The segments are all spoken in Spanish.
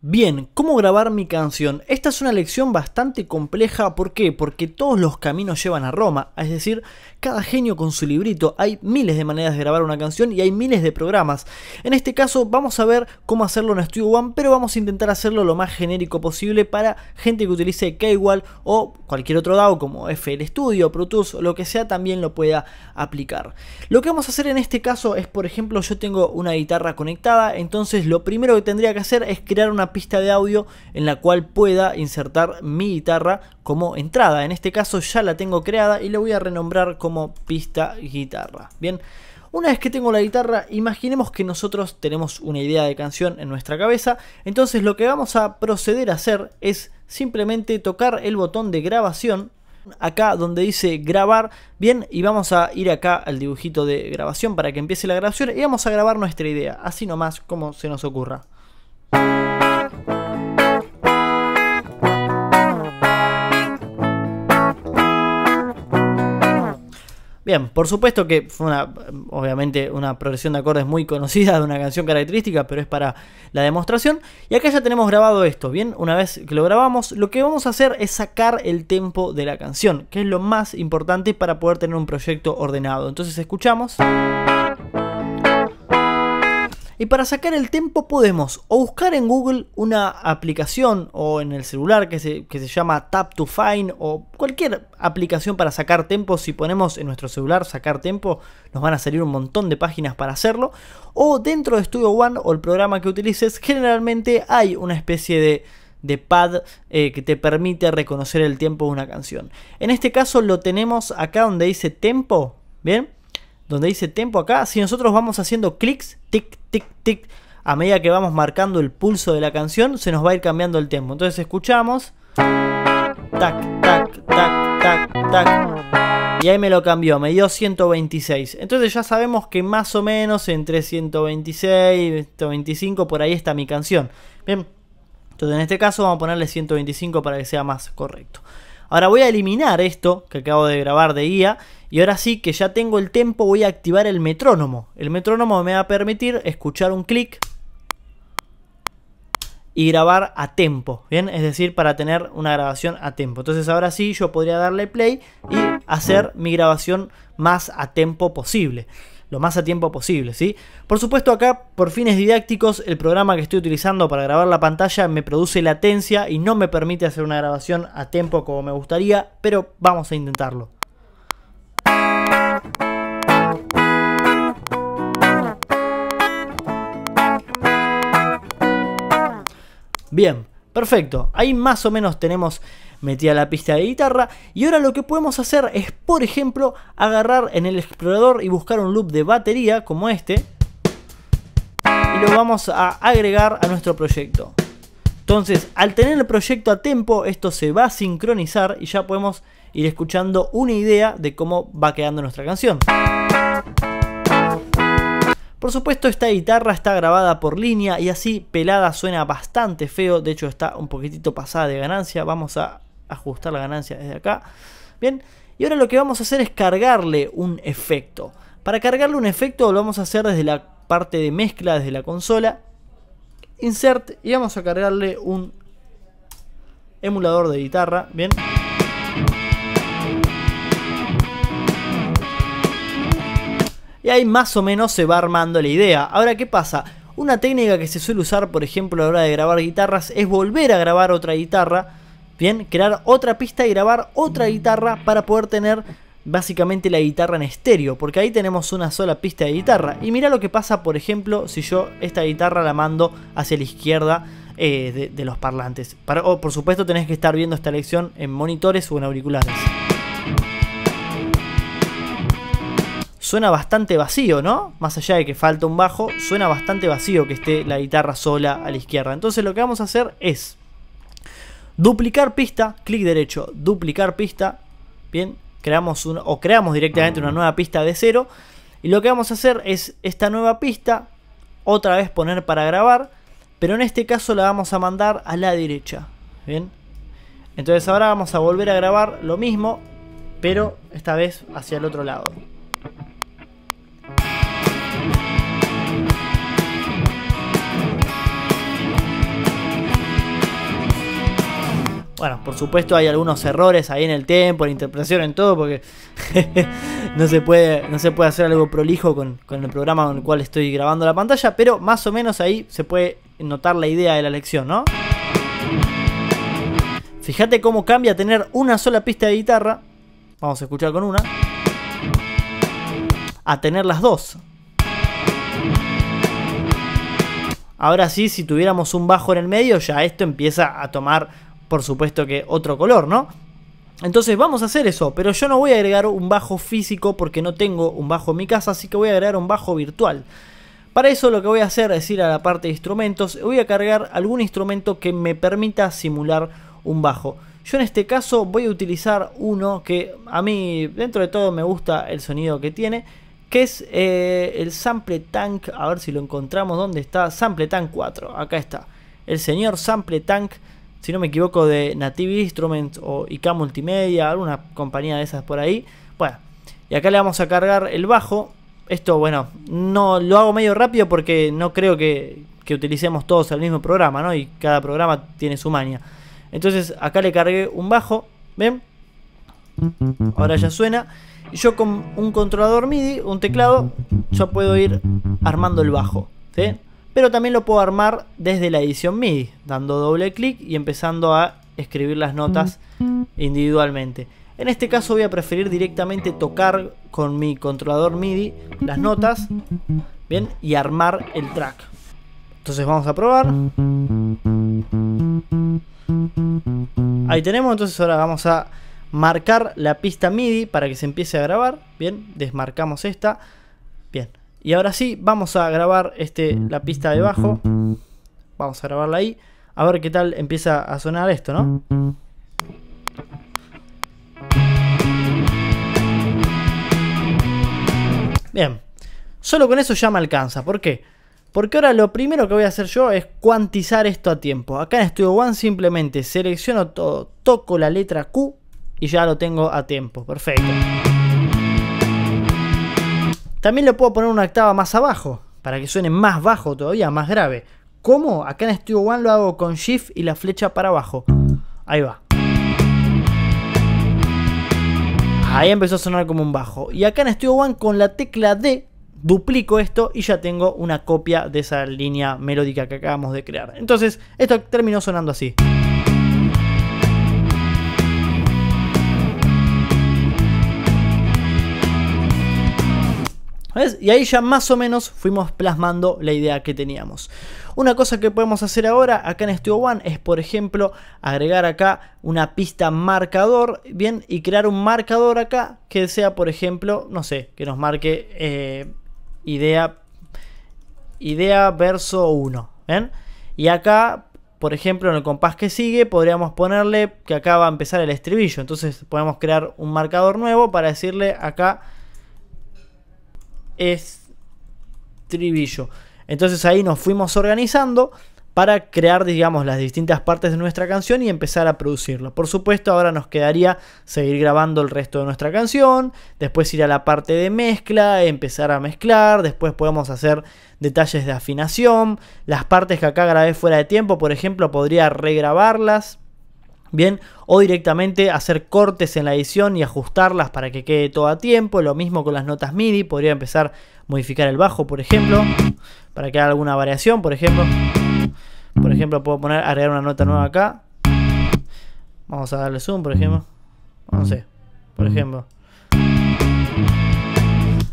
Bien, ¿cómo grabar mi canción? Esta es una lección bastante compleja, ¿por qué? Porque todos los caminos llevan a Roma, es decir, cada genio con su librito, hay miles de maneras de grabar una canción y hay miles de programas. En este caso vamos a ver cómo hacerlo en Studio One, pero vamos a intentar hacerlo lo más genérico posible para gente que utilice Kwal o cualquier otro DAO como FL Studio, Pro Tools lo que sea también lo pueda aplicar. Lo que vamos a hacer en este caso es, por ejemplo, yo tengo una guitarra conectada, entonces lo primero que tendría que hacer es crear una pista de audio en la cual pueda insertar mi guitarra como entrada. En este caso ya la tengo creada y le voy a renombrar como pista guitarra. Bien. Una vez que tengo la guitarra, imaginemos que nosotros tenemos una idea de canción en nuestra cabeza, entonces lo que vamos a proceder a hacer es simplemente tocar el botón de grabación acá donde dice grabar, bien, y vamos a ir acá al dibujito de grabación para que empiece la grabación y vamos a grabar nuestra idea, así nomás como se nos ocurra. Bien, por supuesto que fue una, obviamente una progresión de acordes muy conocida de una canción característica, pero es para la demostración. Y acá ya tenemos grabado esto, bien, una vez que lo grabamos, lo que vamos a hacer es sacar el tempo de la canción, que es lo más importante para poder tener un proyecto ordenado. Entonces escuchamos. Y para sacar el tempo podemos o buscar en Google una aplicación o en el celular que se, que se llama Tap to Find o cualquier aplicación para sacar tempo. Si ponemos en nuestro celular sacar tempo, nos van a salir un montón de páginas para hacerlo. O dentro de Studio One o el programa que utilices, generalmente hay una especie de, pad eh, que te permite reconocer el tiempo de una canción. En este caso lo tenemos acá donde dice tempo, ¿bien? Donde dice tempo acá, si nosotros vamos haciendo clics, tic, tic, tic, a medida que vamos marcando el pulso de la canción, se nos va a ir cambiando el tempo. Entonces escuchamos, tac, tac, tac, tac, tac, y ahí me lo cambió, me dio 126. Entonces ya sabemos que más o menos entre 126 y 125 por ahí está mi canción. Bien, entonces en este caso vamos a ponerle 125 para que sea más correcto. Ahora voy a eliminar esto que acabo de grabar de guía y ahora sí que ya tengo el tempo voy a activar el metrónomo. El metrónomo me va a permitir escuchar un clic y grabar a tempo, ¿bien? Es decir, para tener una grabación a tempo. Entonces ahora sí yo podría darle play y hacer mi grabación más a tempo posible lo más a tiempo posible, ¿sí? Por supuesto acá, por fines didácticos, el programa que estoy utilizando para grabar la pantalla me produce latencia y no me permite hacer una grabación a tiempo como me gustaría, pero vamos a intentarlo. Bien, perfecto. Ahí más o menos tenemos metida la pista de guitarra. Y ahora lo que podemos hacer es, por ejemplo, agarrar en el explorador y buscar un loop de batería como este. Y lo vamos a agregar a nuestro proyecto. Entonces, al tener el proyecto a tempo, esto se va a sincronizar y ya podemos ir escuchando una idea de cómo va quedando nuestra canción. Por supuesto esta guitarra está grabada por línea y así pelada suena bastante feo, de hecho está un poquitito pasada de ganancia, vamos a ajustar la ganancia desde acá. Bien, y ahora lo que vamos a hacer es cargarle un efecto. Para cargarle un efecto lo vamos a hacer desde la parte de mezcla, desde la consola. Insert y vamos a cargarle un emulador de guitarra. Bien. Y ahí más o menos se va armando la idea. Ahora, ¿qué pasa? Una técnica que se suele usar, por ejemplo, a la hora de grabar guitarras, es volver a grabar otra guitarra Bien, crear otra pista y grabar otra guitarra para poder tener básicamente la guitarra en estéreo, porque ahí tenemos una sola pista de guitarra. Y mira lo que pasa, por ejemplo, si yo esta guitarra la mando hacia la izquierda eh, de, los parlantes. por supuesto tenés que estar viendo esta lección en monitores o en auriculares. Suena bastante vacío, ¿no? Más allá de que falta un bajo, suena bastante vacío que esté la guitarra sola a la izquierda. Entonces lo que vamos a hacer es Duplicar pista, clic derecho, duplicar pista. Bien, creamos un, o creamos directamente una nueva pista de cero. Y lo que vamos a hacer es esta nueva pista, otra vez poner para grabar. Pero en este caso la vamos a mandar a la derecha. Bien. Entonces ahora vamos a volver a grabar lo mismo, pero esta vez hacia el otro lado. Bueno, por supuesto hay algunos errores ahí en el tempo, en la interpretación, en todo, porque no, se puede, no se puede hacer algo prolijo con, con, el programa con el cual estoy grabando la pantalla, pero más o menos ahí se puede notar la idea de la lección, ¿no? Fíjate cómo cambia tener una sola pista de guitarra, vamos a escuchar con una, a tener las dos. Ahora sí, si tuviéramos un bajo en el medio, ya esto empieza a tomar, por supuesto que otro color, ¿no? Entonces vamos a hacer eso, pero yo no voy a agregar un bajo físico porque no tengo un bajo en mi casa, así que voy a agregar un bajo virtual. Para eso lo que voy a hacer es ir a la parte de instrumentos, voy a cargar algún instrumento que me permita simular un bajo. Yo en este caso voy a utilizar uno que a mí dentro de todo me gusta el sonido que tiene que es eh, el Sample Tank, a ver si lo encontramos, ¿dónde está? Sample Tank 4, acá está. El señor Sample Tank, si no me equivoco, de Native Instruments o IK Multimedia, alguna compañía de esas por ahí. Bueno, y acá le vamos a cargar el bajo. Esto, bueno, no lo hago medio rápido porque no creo que, utilicemos todos el mismo programa, ¿no? Y cada programa tiene su maña. Entonces acá le cargué un bajo, ¿ven? Ahora ya suena yo con un controlador MIDI, un teclado, yo puedo ir armando el bajo. Pero también lo puedo armar desde la edición MIDI, dando doble clic y empezando a escribir las notas individualmente. En este caso voy a preferir directamente tocar con mi controlador MIDI las notas, bien, y armar el track. Entonces vamos a probar. Ahí tenemos, entonces ahora vamos a marcar la pista MIDI para que se empiece a grabar. Bien, desmarcamos esta. Bien, y ahora sí, vamos a grabar este, la pista de bajo. Vamos a grabarla ahí. A ver qué tal empieza a sonar esto, ¿no? Bien, solo con eso ya me alcanza. ¿Por qué? Porque ahora lo primero que voy a hacer yo es cuantizar esto a tiempo. Acá en Studio One simplemente selecciono todo, toco la letra Q y ya lo tengo a tiempo. Perfecto. También le puedo poner una octava más abajo para que suene más bajo todavía, más grave. ¿Cómo? Acá en Studio One lo hago con Shift y la flecha para abajo. Ahí va. Ahí empezó a sonar como un bajo. Y acá en Studio One con la tecla D duplico esto y ya tengo una copia de esa línea melódica que acabamos de crear. Entonces, esto terminó sonando así. Y ahí ya más o menos fuimos plasmando la idea que teníamos. Una cosa que podemos hacer ahora acá en Studio One es, por ejemplo, agregar acá una pista marcador, bien, y crear un marcador acá que sea, por ejemplo, no sé, que nos marque eh, idea, idea verso 1, ¿ven? Y acá, por ejemplo, en el compás que sigue, podríamos ponerle que acá va a empezar el estribillo. Entonces podemos crear un marcador nuevo para decirle acá estribillo. Entonces ahí nos fuimos organizando para crear, digamos, las distintas partes de nuestra canción y empezar a producirlo. Por supuesto, ahora nos quedaría seguir grabando el resto de nuestra canción, después ir a la parte de mezcla, empezar a mezclar, después podemos hacer detalles de afinación, las partes que acá grabé fuera de tiempo, por ejemplo, podría regrabarlas Bien, o directamente hacer cortes en la edición y ajustarlas para que quede todo a tiempo. Lo mismo con las notas MIDI, podría empezar a modificar el bajo, por ejemplo, para que haga alguna variación, por ejemplo. Por ejemplo, puedo poner, agregar una nota nueva acá. Vamos a darle zoom, por ejemplo. No sé, por ejemplo.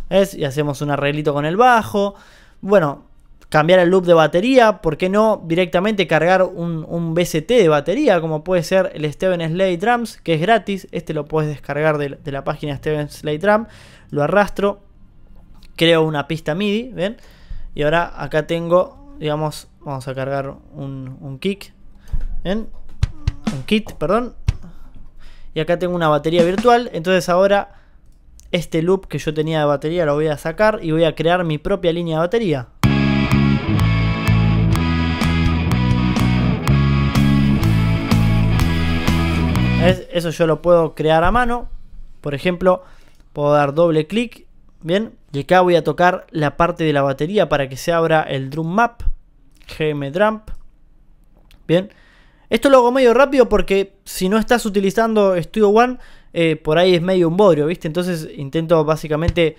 ¿Ves? Y hacemos un arreglito con el bajo. Bueno, cambiar el loop de batería, ¿por qué no directamente cargar un, un BCT de batería como puede ser el Steven Slade Drums, que es gratis, este lo puedes descargar de, la página Steven Slade Drum, lo arrastro, creo una pista MIDI, ¿ven? Y ahora acá tengo, digamos, vamos a cargar un, kick, ¿ven? Un kit, perdón. Y acá tengo una batería virtual, entonces ahora este loop que yo tenía de batería lo voy a sacar y voy a crear mi propia línea de batería. Eso yo lo puedo crear a mano. Por ejemplo, puedo dar doble clic. Bien. Y acá voy a tocar la parte de la batería para que se abra el drum map. GM Drum. Bien. Esto lo hago medio rápido porque si no estás utilizando Studio One, eh, por ahí es medio un bodrio, ¿viste? Entonces intento básicamente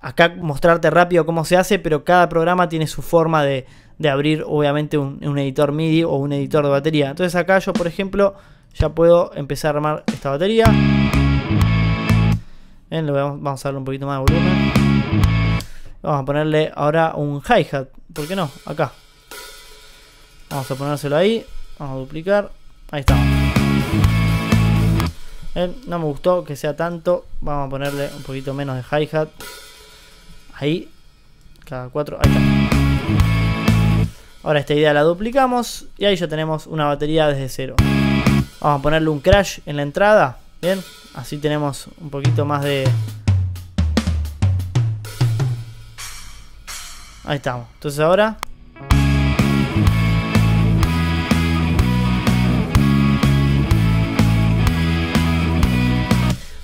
acá mostrarte rápido cómo se hace, pero cada programa tiene su forma de, abrir, obviamente, un, editor MIDI o un editor de batería. Entonces acá yo, por ejemplo, ya puedo empezar a armar esta batería. vamos a darle un poquito más de volumen. Vamos a ponerle ahora un hi-hat. ¿Por qué no? Acá. Vamos a ponérselo ahí. Vamos a duplicar. Ahí está. no me gustó que sea tanto. Vamos a ponerle un poquito menos de hi-hat. Ahí. Cada cuatro. Ahí está. Ahora esta idea la duplicamos. Y ahí ya tenemos una batería desde cero. Vamos a ponerle un crash en la entrada. Bien. Así tenemos un poquito más de... Ahí estamos. Entonces ahora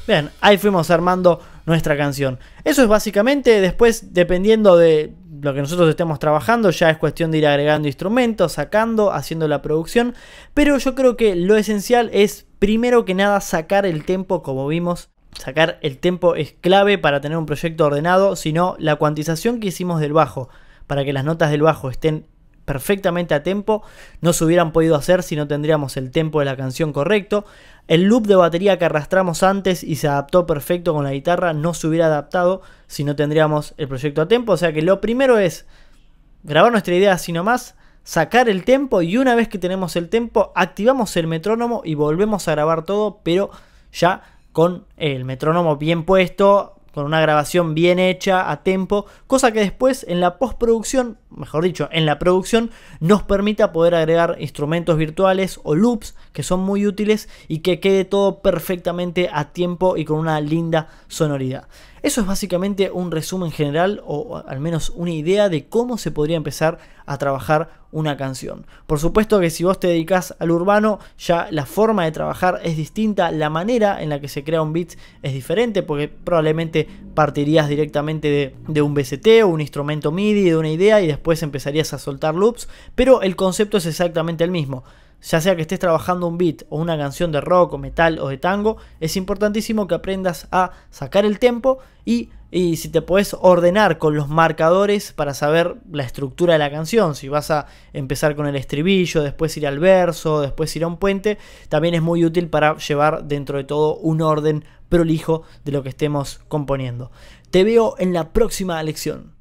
Bien, ahí fuimos armando nuestra canción. Eso es básicamente, después dependiendo de lo que nosotros estemos trabajando, ya es cuestión de ir agregando instrumentos, sacando, haciendo la producción. Pero yo creo que lo esencial es, primero que nada, sacar el tempo, como vimos. Sacar el tempo es clave para tener un proyecto ordenado, sino la cuantización que hicimos del bajo, para que las notas del bajo estén perfectamente a tempo, no se hubieran podido hacer si no tendríamos el tempo de la canción correcto. El loop de batería que arrastramos antes y se adaptó perfecto con la guitarra no se hubiera adaptado si no tendríamos el proyecto a tempo. O sea que lo primero es grabar nuestra idea así nomás, sacar el tempo y una vez que tenemos el tempo activamos el metrónomo y volvemos a grabar todo, pero ya con el metrónomo bien puesto, con una grabación bien hecha, a tempo, cosa que después en la postproducción, mejor dicho, en la producción, nos permita poder agregar instrumentos virtuales o loops que son muy útiles y que quede todo perfectamente a tiempo y con una linda sonoridad. Eso es básicamente un resumen general o al menos una idea de cómo se podría empezar a trabajar una canción. Por supuesto que si vos te dedicas al urbano, ya la forma de trabajar es distinta, la manera en la que se crea un beat es diferente, porque probablemente partirías directamente de, de un BCT o un instrumento MIDI, de una idea y después empezarías a soltar loops, pero el concepto es exactamente el mismo ya sea que estés trabajando un beat o una canción de rock o metal o de tango, es importantísimo que aprendas a sacar el tempo y, si te puedes ordenar con los marcadores para saber la estructura de la canción, si vas a empezar con el estribillo, después ir al verso, después ir a un puente, también es muy útil para llevar dentro de todo un orden prolijo de lo que estemos componiendo. Te veo en la próxima lección.